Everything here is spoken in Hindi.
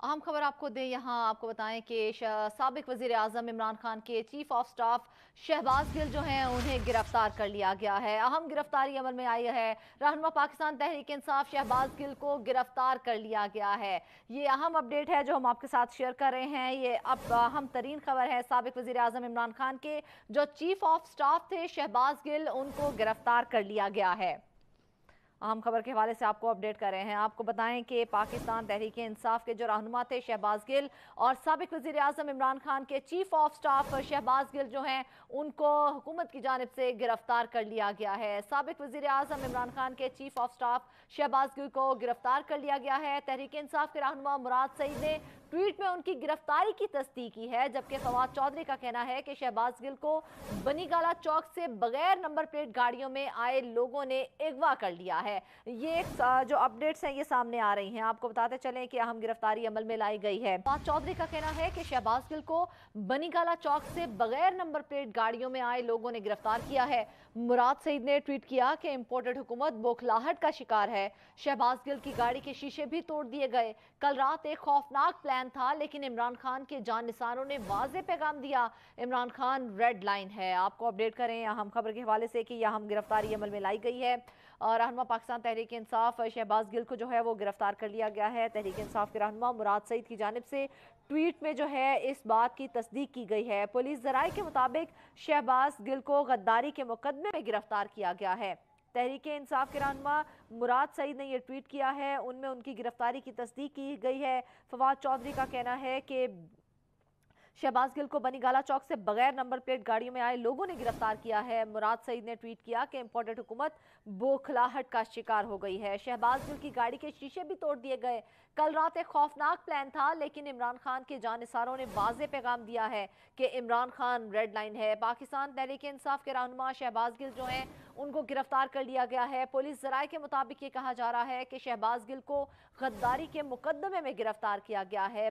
अहम खबर आपको दें यहाँ, आपको बताएँ कि सबक वज़ीर अजम इमरान खान के chief of staff Shahbaz Gill जो हैं, उन्हें गिरफ़्तार कर लिया गया है। अहम गिरफ्तारी अमल में आई है। रहनमा पाकिस्तान तहरीक इंसाफ शहबाज गिल को गिरफ़्तार कर लिया गया है। ये अहम अपडेट है जो हम आपके साथ शेयर कर रहे हैं। ये अब अहम तरीन खबर है सबक वजी अजम इमरान खान के। जो चीफ ऑफ़ स्टाफ थे शहबाज गिल, उनको गिरफ़्तार कर लिया गया है। अहम खबर के हवाले से आपको अपडेट कर रहे हैं। आपको बताएँ कि पाकिस्तान तहरीक इंसाफ के जो रहनुमा थे, शहबाज गिल, और सबक वजी अजम इमरान खान के chief of staff Shahbaz Gill जो हैं, उनको हुकूमत की जानब से गिरफ़्तार कर लिया गया है। सबक वजी अजम इमरान खान के chief of staff Shahbaz Gill को गिरफ़्तार कर लिया गया है। तहरीक इंसाफ के रहनुमा मुराद सईद ने ट्वीट में उनकी गिरफ्तारी की तस्दीक की है, जबकि फवाद चौधरी का कहना है कि शहबाज गिल को बनीगाला चौक से बगैर नंबर प्लेट गाड़ियों में आए लोगों ने अगवा कर लिया है। ये जो अपडेट्स हैं, ये सामने आ रही हैं। आपको बताते चलें कि अहम गिरफ्तारी अमल में लाई गई है। फवाद चौधरी का कहना है कि शहबाज गिल को बनीगाला चौक से बगैर नंबर प्लेट गाड़ियों में आए लोगों ने गिरफ़्तार किया है। मुराद सईद ने ट्वीट किया कि इम्पोर्टेड हुकूमत बोखलाहट का शिकार है। शहबाज गिल की गाड़ी के शीशे भी तोड़ दिए गए। कल रात एक खौफनाक प्लान प्लान था, लेकिन इमरान खान के जान निसारों ने वाजे पैगाम दिया। इमरान खान रेड लाइन है। आपको अपडेट करें अहम खबर के हवाले से कि यह हम गिरफ्तारी अमल में लाई गई है। और रहनमा पाकिस्तान तहरीक इंसाफ शहबाज गिल को जो है वो गिरफ़्तार कर लिया गया है। तहरीक इंसाफ के रहनमा मुराद सईद की जानब से ट्वीट में जो है इस बात की तस्दीक की गई है। पुलिस जराये के मुताबिक शहबाज गिल को गद्दारी के मुकदमे में गिरफ़्तार किया गया है। तहरीक इंसाफ के रहनमा मुराद सईद ने यह ट्वीट किया है। उनमें उनकी गिरफ्तारी की तस्दीक की गई है। फवाद चौधरी का कहना है कि शहबाज गिल को बनीगाला चौक से बगैर नंबर प्लेट गाड़ियों में आए लोगों ने गिरफ़्तार किया है। मुराद सईद ने ट्वीट किया कि इम्पोर्टेड हुकूमत बोखलाहट का शिकार हो गई है। शहबाज गिल की गाड़ी के शीशे भी तोड़ दिए गए। कल रात एक खौफनाक प्लान था, लेकिन इमरान खान के जानसारों ने वाजे पैगाम दिया है कि इमरान खान रेड लाइन है। पाकिस्तान तहरीक इंसाफ के रहनुमा शहबाज गिल जो हैं, उनको गिरफ़्तार कर लिया गया है। पुलिस जराये के मुताबिक ये कहा जा रहा है कि शहबाज गिल को गद्दारी के मुकदमे में गिरफ़्तार किया गया है।